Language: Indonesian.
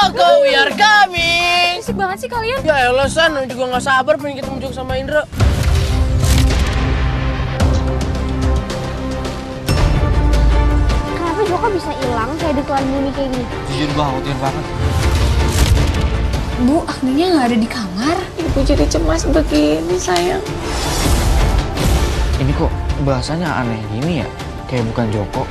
Joko, we are coming. Berisik banget sih kalian. Ya elah San, juga gak sabar pengen ketemu Joko sama Indra. Kenapa Joko bisa hilang kayak ditelan bumi kayak gini? Jujur gue khawatir banget. Bu, Agninya nggak ada di kamar. Ibu jadi cemas begini sayang. Ini kok bahasanya aneh gini ya? Kayak bukan Joko.